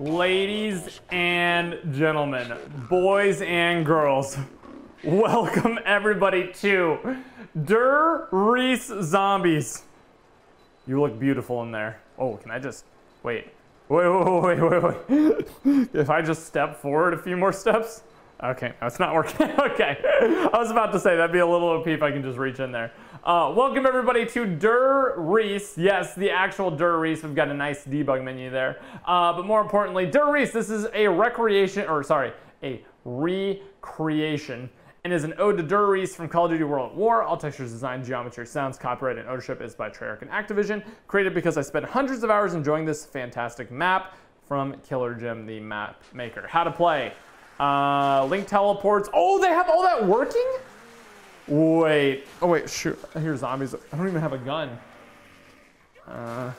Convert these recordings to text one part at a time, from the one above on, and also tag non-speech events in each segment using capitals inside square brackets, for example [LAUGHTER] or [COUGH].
Ladies and gentlemen, boys and girls, welcome everybody to Der Riese Zombies. You look beautiful in there. Oh, can I just wait? Wait, wait, wait, wait, wait. if I just step forward a few more steps? Okay, it's not working. [LAUGHS] okay, I was about to say that'd be a little OP if I can just reach in there. Uh, welcome everybody to Der Riese. Yes, the actual Der Riese. We've got a nice debug menu there. Uh, but more importantly, Der Riese, this is a recreation, or sorry, a recreation and is an ode to Riese from Call of Duty World at War. All textures, design, geometry, sounds, copyright, and ownership is by Treyarch and Activision. Created because I spent hundreds of hours enjoying this fantastic map from Killer Jim, the map maker. How to play. Uh, link teleports. Oh, they have all that working? Wait. Oh, wait, shoot. I hear zombies. I don't even have a gun. Uh,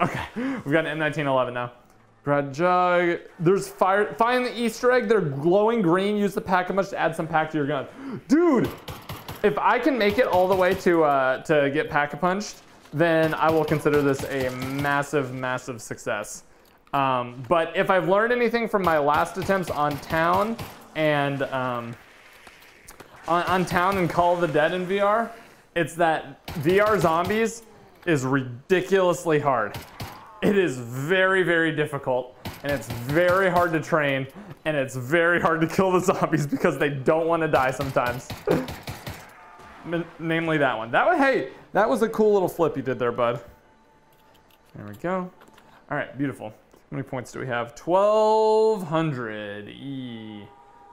okay, we've got an M1911 now. Grad jug. There's fire. Find the Easter egg. They're glowing green. Use the pack a punch to add some pack to your gun. Dude, if I can make it all the way to uh, to get pack a punched, then I will consider this a massive, massive success. Um, but if I've learned anything from my last attempts on town and um, on, on Town and Call of the Dead in VR, it's that VR Zombies is ridiculously hard. It is very, very difficult, and it's very hard to train, and it's very hard to kill the [LAUGHS] zombies because they don't want to die sometimes. [LAUGHS] Namely that one. That one, hey, that was a cool little flip you did there, bud. There we go. All right, beautiful. How many points do we have? 1,200. E.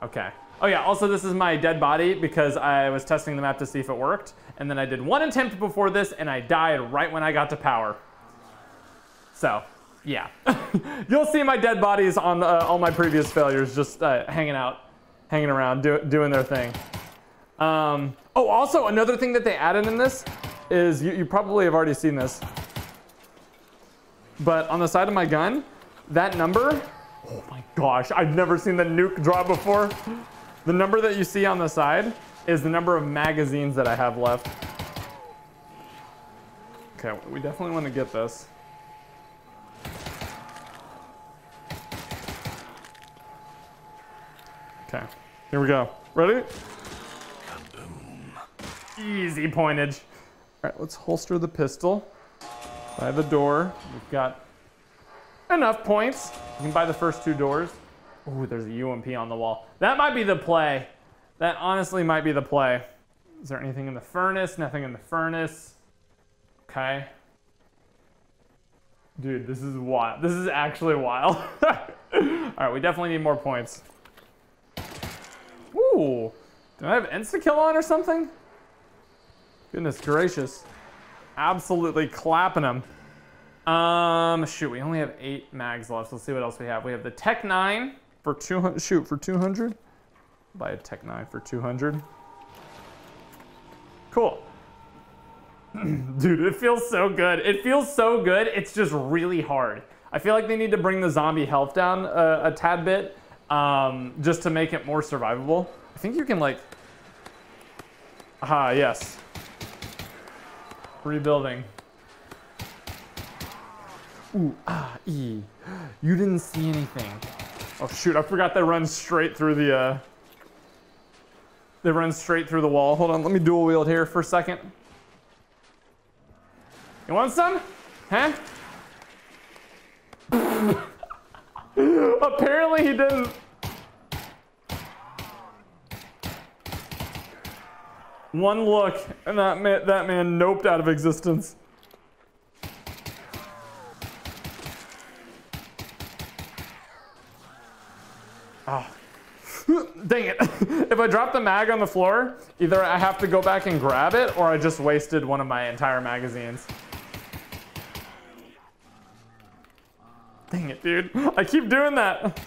Okay. Oh yeah, also this is my dead body because I was testing the map to see if it worked. And then I did one attempt before this and I died right when I got to power. So, yeah. [LAUGHS] You'll see my dead bodies on uh, all my previous failures just uh, hanging out, hanging around, do, doing their thing. Um, oh, also another thing that they added in this is, you, you probably have already seen this, but on the side of my gun, that number, oh my gosh, I've never seen the nuke draw before. The number that you see on the side is the number of magazines that I have left. Okay, we definitely want to get this. Okay, here we go. Ready? Easy pointage. All right, let's holster the pistol by the door. We've got enough points. You can buy the first two doors. Ooh, there's a UMP on the wall. That might be the play. That honestly might be the play. Is there anything in the furnace? Nothing in the furnace. Okay. Dude, this is wild. This is actually wild. [LAUGHS] All right, we definitely need more points. Ooh, do I have insta-kill on or something? Goodness gracious. Absolutely clapping them. Um, shoot, we only have eight mags left. Let's see what else we have. We have the Tec-9 for 200, shoot, for 200. Buy a Tec-9 for 200. Cool. [CLEARS THROAT] Dude, it feels so good. It feels so good. It's just really hard. I feel like they need to bring the zombie health down a, a tad bit um, just to make it more survivable. I think you can like, ah, yes. Rebuilding. Ooh, ah, E. You didn't see anything. Oh shoot, I forgot they run straight through the, uh, they run straight through the wall. Hold on, let me dual wield here for a second. You want some? Huh? [LAUGHS] Apparently he didn't. One look, and that man, that man noped out of existence. Oh. Dang it. [LAUGHS] if I drop the mag on the floor, either I have to go back and grab it or I just wasted one of my entire magazines. Dang it, dude. I keep doing that.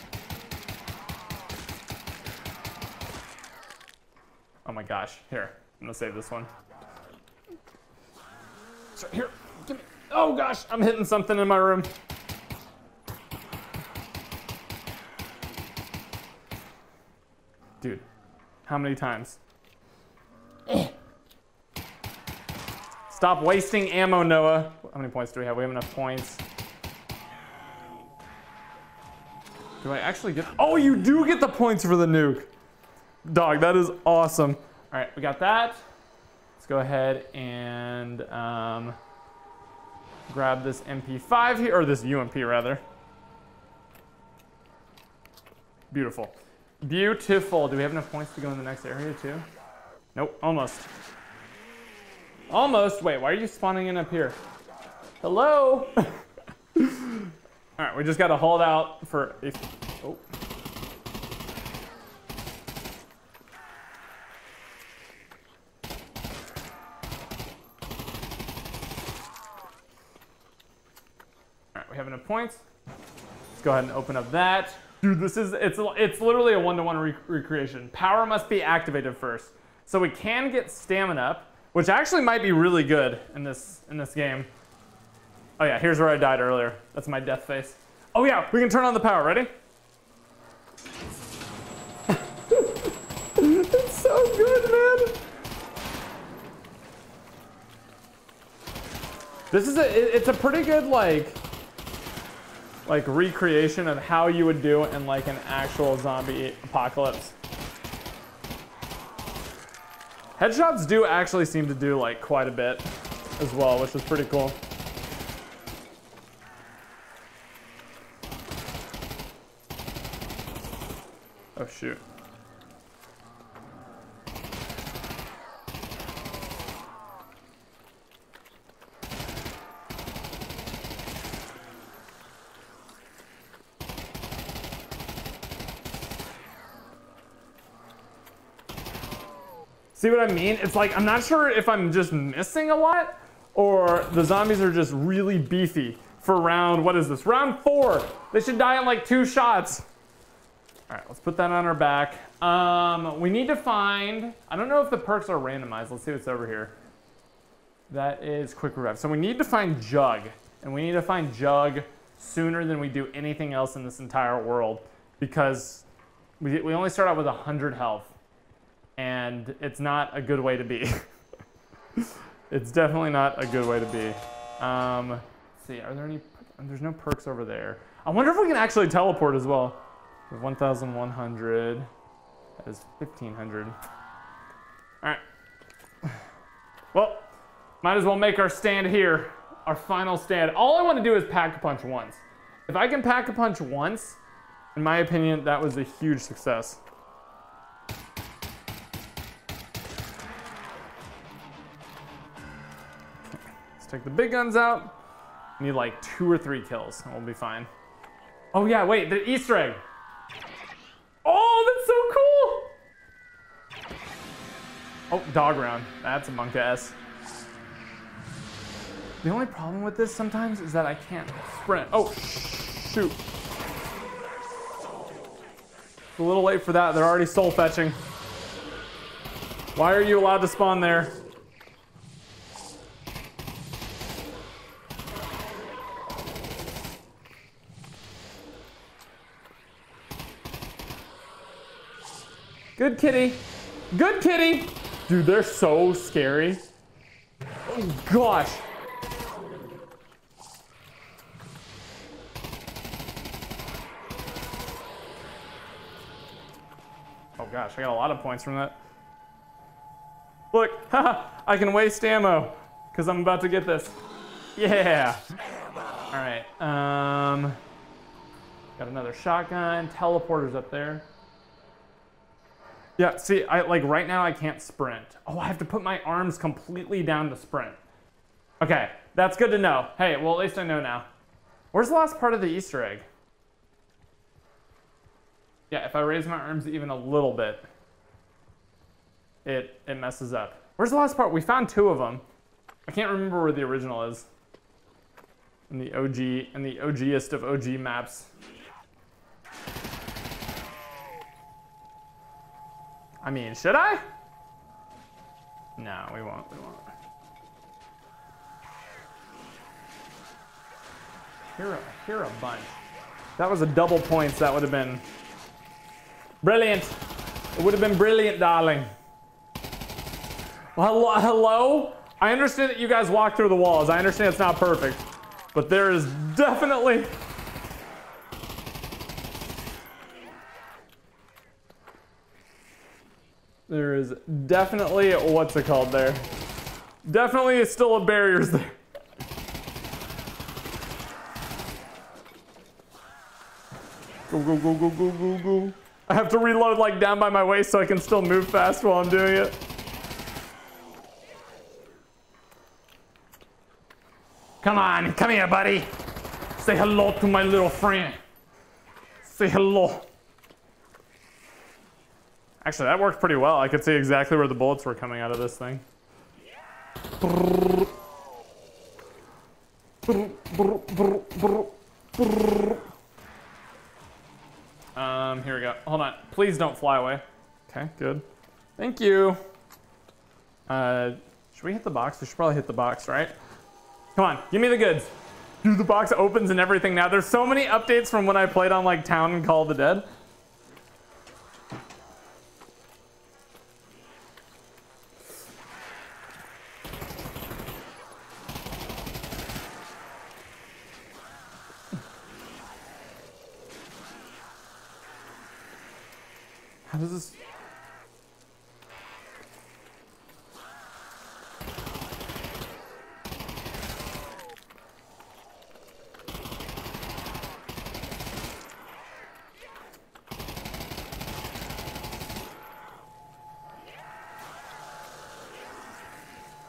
Oh my gosh. Here, I'm gonna save this one. So here, give me. Oh gosh, I'm hitting something in my room. Dude, how many times? Stop wasting ammo, Noah. How many points do we have? We have enough points. Do I actually get? Oh, you do get the points for the nuke. Dog, that is awesome. All right, we got that. Let's go ahead and um, grab this MP5 here, or this UMP rather. Beautiful. Beautiful. Do we have enough points to go in the next area too? Nope, almost. Almost. Wait, why are you spawning in up here? Hello? [LAUGHS] All right, we just got to hold out for a. Oh. All right, we have enough points. Let's go ahead and open up that. Dude, this is, it's, it's literally a one-to-one -one recreation. Power must be activated first. So we can get stamina up, which actually might be really good in this, in this game. Oh yeah, here's where I died earlier. That's my death face. Oh yeah, we can turn on the power, ready? [LAUGHS] it's so good, man. This is a, it's a pretty good like, like recreation of how you would do in like an actual zombie apocalypse. Headshots do actually seem to do like quite a bit as well, which is pretty cool. Oh shoot. See what I mean? It's like, I'm not sure if I'm just missing a lot or the zombies are just really beefy for round, what is this? Round four. They should die in like two shots. All right, let's put that on our back. Um, we need to find, I don't know if the perks are randomized. Let's see what's over here. That is quick revive. So we need to find Jug, and we need to find Jug sooner than we do anything else in this entire world because we, we only start out with 100 health and it's not a good way to be. [LAUGHS] it's definitely not a good way to be. Um, let's see, are there any, there's no perks over there. I wonder if we can actually teleport as well. 1,100, that is 1,500. All right. Well, might as well make our stand here, our final stand. All I want to do is pack a punch once. If I can pack a punch once, in my opinion, that was a huge success. Take the big guns out. Need like two or three kills, and we'll be fine. Oh yeah, wait, the Easter egg. Oh, that's so cool. Oh, dog round. That's a monk ass. The only problem with this sometimes is that I can't sprint. Oh, shoot. It's a little late for that. They're already soul fetching. Why are you allowed to spawn there? Good kitty. Good kitty. Dude, they're so scary. Oh, gosh. Oh, gosh, I got a lot of points from that. Look, [LAUGHS] I can waste ammo because I'm about to get this. Yeah. All right. Um, got another shotgun. Teleporters up there. Yeah, see, I like right now I can't sprint. Oh, I have to put my arms completely down to sprint. Okay, that's good to know. Hey, well, at least I know now. Where's the last part of the Easter egg? Yeah, if I raise my arms even a little bit, it, it messes up. Where's the last part? We found two of them. I can't remember where the original is. In the OG, in the OGest of OG maps. I mean, should I? No, we won't. We won't. Here, a, here a bunch. That was a double points. That would have been brilliant. It would have been brilliant, darling. Well, hello, hello? I understand that you guys walk through the walls. I understand it's not perfect. But there is definitely There is definitely, what's it called there? Definitely still a barriers there. Go, go, go, go, go, go, go. I have to reload like down by my waist so I can still move fast while I'm doing it. Come on, come here, buddy. Say hello to my little friend. Say hello. Actually, that worked pretty well. I could see exactly where the bullets were coming out of this thing. Um, here we go. Hold on. Please don't fly away. Okay, good. Thank you. Uh, should we hit the box? We should probably hit the box, right? Come on, give me the goods. Dude, the box opens and everything now. There's so many updates from when I played on like Town and Call of the Dead.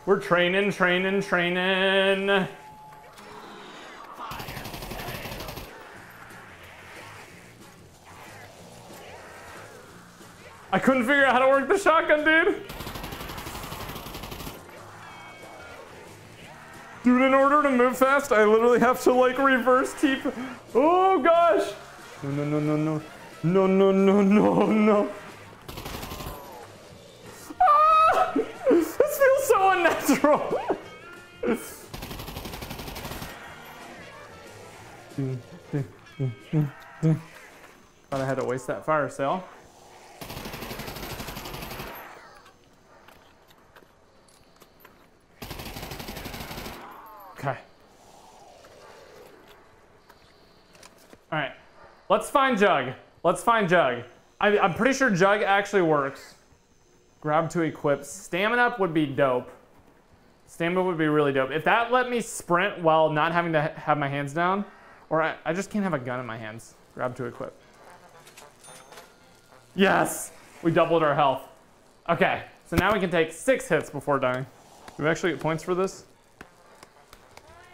We're training, training, training. I couldn't figure out how to work the shotgun, dude. Dude, in order to move fast, I literally have to like reverse keep. Oh gosh. No, no, no, no, no. No, no, no, no, no. Thought I had to waste that fire cell. Okay. All right. Let's find Jug. Let's find Jug. I, I'm pretty sure Jug actually works. Grab to equip. Stamina up would be dope. Stamina would be really dope. If that let me sprint while not having to ha- have my hands down, or I, I just can't have a gun in my hands. Grab to equip. Yes! We doubled our health. Okay, so now we can take six hits before dying. Do we actually get points for this?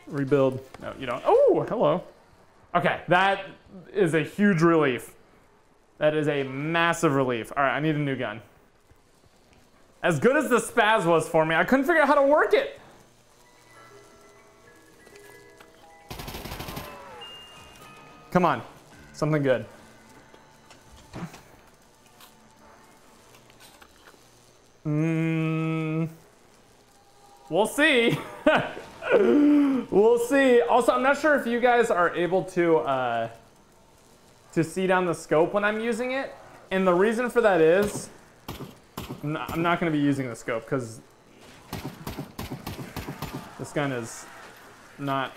Rebuild. No, you don't. Oh, hello. Okay, that is a huge relief. That is a massive relief. All right, I need a new gun. As good as the spaz was for me, I couldn't figure out how to work it. Come on, something good. Mmm. We'll see. [LAUGHS] we'll see. Also, I'm not sure if you guys are able to uh, to see down the scope when I'm using it, and the reason for that is I'm not, not going to be using the scope because this gun is not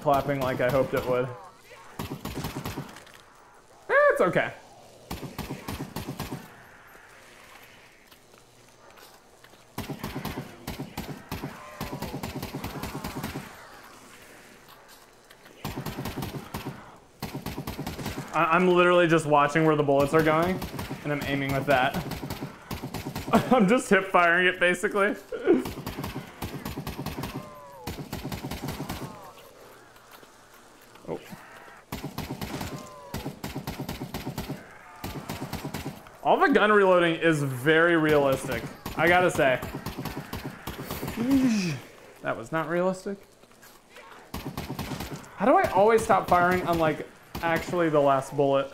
clapping like I hoped it would. It's okay. I'm literally just watching where the bullets are going, and I'm aiming with that. [LAUGHS] I'm just hip firing it basically. [LAUGHS] All the gun reloading is very realistic. I gotta say. That was not realistic. How do I always stop firing on like actually the last bullet?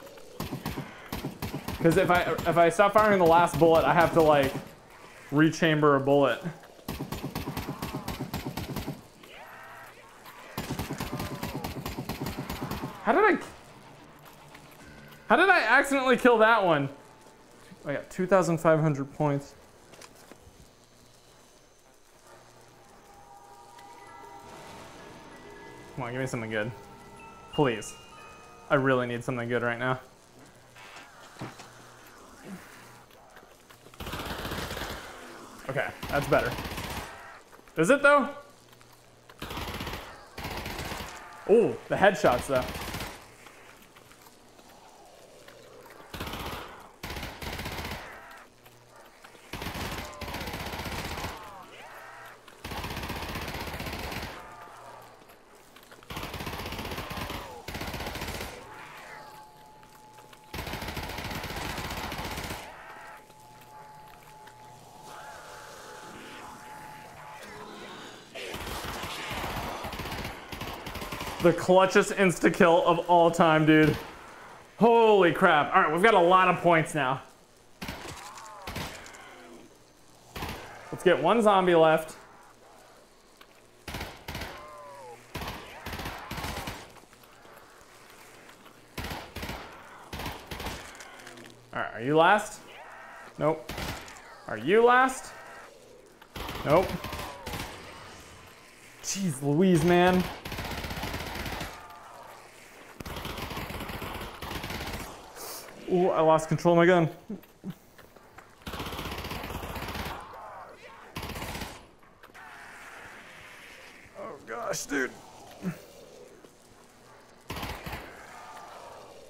Because if I if I stop firing the last bullet, I have to like rechamber a bullet. How did I? How did I accidentally kill that one? I got 2,500 points. Come on, give me something good. Please. I really need something good right now. Okay, that's better. Is it though? Oh, the headshots though. The clutchest insta kill of all time, dude. Holy crap. All right, we've got a lot of points now. Let's get one zombie left. All right, are you last? Nope. Are you last? Nope. Jeez Louise, man. Ooh, I lost control of my gun. Oh gosh, dude.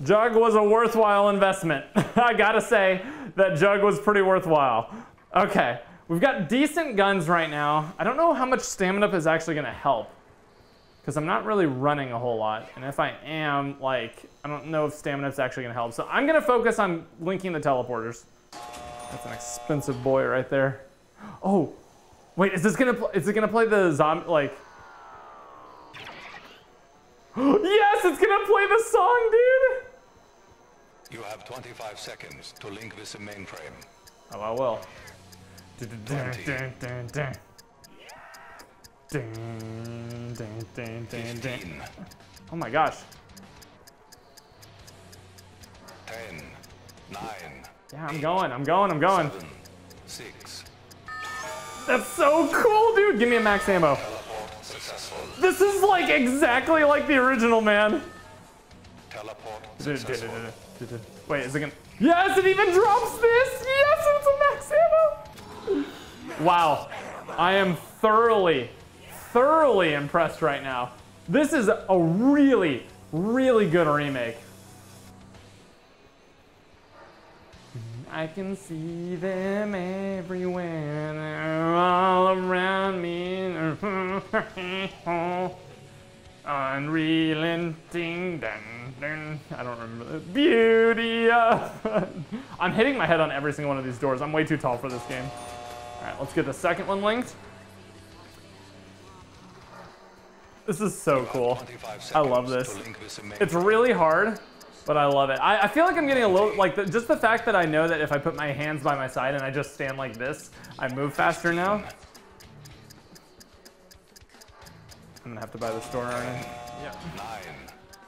Jug was a worthwhile investment. [LAUGHS] I gotta say that Jug was pretty worthwhile. Okay, we've got decent guns right now. I don't know how much stamina is actually gonna help because I'm not really running a whole lot. And if I am, like, I don't know if stamina is actually gonna help. So I'm gonna focus on linking the teleporters. That's an expensive boy right there. Oh, wait, is this gonna, is it gonna play the zombie, like, [GASPS] yes, it's gonna play the song, dude. You have 25 seconds to link with the mainframe. Oh, I will. Dun, dun, dun, dun, dun, dun, dun, dun. 15, Oh my gosh. 10, 9, Yeah, I'm going, I'm going, I'm going. 7, 6. That's so cool, dude. Give me a max ammo. This is like exactly like the original, man. Teleport successful. Wait, is it gonna? Yes, it even drops this. Yes, it's a max ammo. Wow, I am thoroughly, thoroughly impressed right now. This is a really, really good remake. I can see them everywhere, they're all around me. [LAUGHS] Unrelenting, dun, dun. I don't remember the beauty of. [LAUGHS] I'm hitting my head on every single one of these doors. I'm way too tall for this game. All right, let's get the second one linked. This is so cool. I love this. to link with the It's really hard, but I love it. I, I feel like I'm getting a little, like, the, just the fact that I know that if I put my hands by my side and I just stand like this, I move faster now. I'm gonna have to buy the store, aren't Yeah. 9,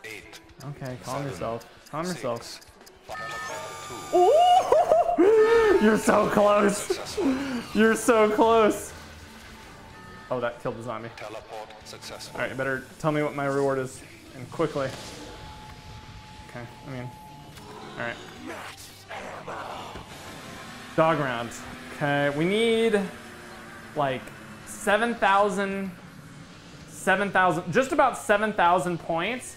8, Okay, calm yourself. Calm yourself. 6. Teleport 2. Ooh! [LAUGHS] You're so close. You're so close. Oh, that killed the zombie. Teleport successful. All right, you better tell me what my reward is, and quickly. Okay, I mean, all right. Dog round. Okay, we need like 7,000, 7,000, just about 7,000 points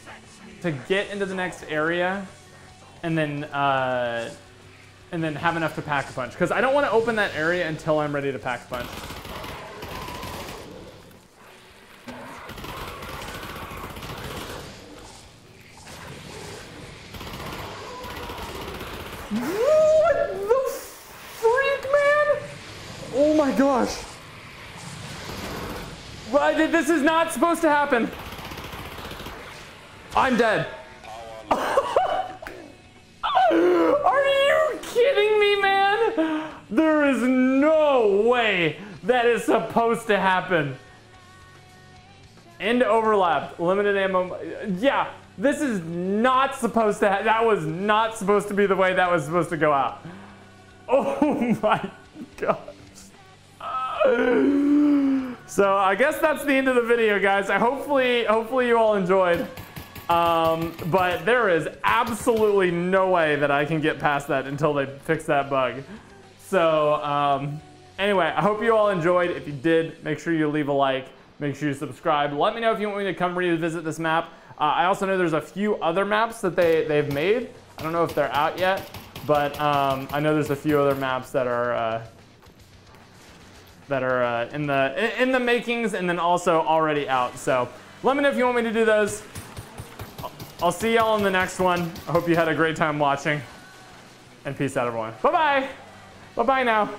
to get into the next area, and then uh, and then have enough to pack a punch. Because I don't want to open that area until I'm ready to pack a punch. What the freak, man? Oh my gosh. This is not supposed to happen? I'm dead. [LAUGHS] Are you kidding me, man? There is no way that is supposed to happen. End overlap, limited ammo. Yeah, this is not supposed to. Ha- that was not supposed to be the way that was supposed to go out. [LAUGHS] Oh my gosh. So I guess that's the end of the video, guys. I hopefully, hopefully you all enjoyed. Um, but there is absolutely no way that I can get past that until they fix that bug. So um, Anyway, I hope you all enjoyed. If you did, make sure you leave a like. Make sure you subscribe. Let me know if you want me to come revisit this map. Uh, I also know there's a few other maps that they, they've made. I don't know if they're out yet, but um, I know there's a few other maps that are uh, that are uh, in the in the makings and then also already out. So let me know if you want me to do those. I'll see y'all in the next one. I hope you had a great time watching. And peace out, everyone. Bye bye. Bye bye now.